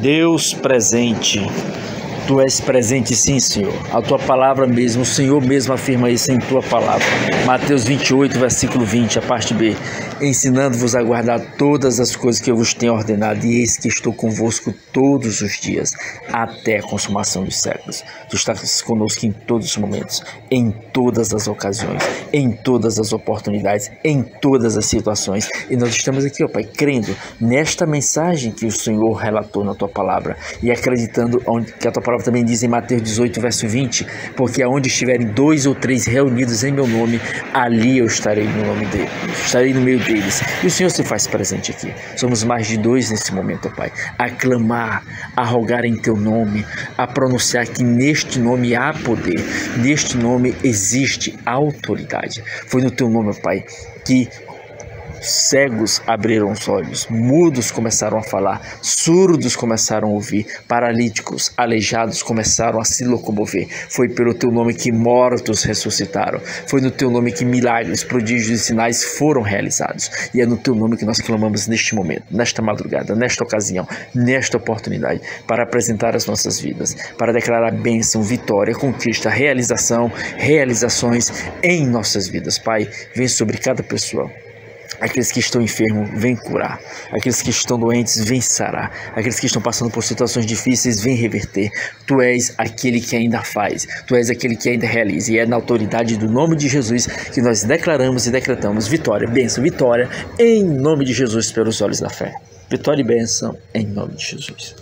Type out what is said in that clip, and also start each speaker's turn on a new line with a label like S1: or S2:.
S1: Deus presente. Tu és presente sim, Senhor. A tua palavra mesmo, o Senhor mesmo afirma isso em tua palavra. Mateus 28, versículo 20, a parte B. Ensinando-vos a guardar todas as coisas que eu vos tenho ordenado, e eis que estou convosco todos os dias, até a consumação dos séculos. Tu estás conosco em todos os momentos, em todas as ocasiões, em todas as oportunidades, em todas as situações. E nós estamos aqui, ó Pai, crendo nesta mensagem que o Senhor relatou na tua palavra e acreditando que a tua palavra palavra também diz em Mateus 18, verso 20: Porque aonde estiverem dois ou três reunidos em meu nome, ali eu estarei no nome dele, estarei no meio deles. E o Senhor se faz presente aqui. Somos mais de dois nesse momento, ó Pai. A clamar, a rogar em teu nome, a pronunciar que neste nome há poder, neste nome existe autoridade. Foi no teu nome, ó Pai, que Cegos abriram os olhos, mudos começaram a falar, surdos começaram a ouvir, paralíticos, aleijados começaram a se locomover. Foi pelo teu nome que mortos ressuscitaram. Foi no teu nome que milagres, prodígios e sinais foram realizados. E é no teu nome que nós clamamos neste momento, nesta madrugada, nesta ocasião, nesta oportunidade, para apresentar as nossas vidas, para declarar bênção, vitória, conquista, realização, realizações em nossas vidas. Pai, vem sobre cada pessoa Aqueles que estão enfermos, vem curar. Aqueles que estão doentes, vem sarar. Aqueles que estão passando por situações difíceis, vem reverter. Tu és aquele que ainda faz. Tu és aquele que ainda realiza. E é na autoridade do nome de Jesus que nós declaramos e decretamos vitória, bênção, vitória, em nome de Jesus, pelos olhos da fé. Vitória e bênção, em nome de Jesus.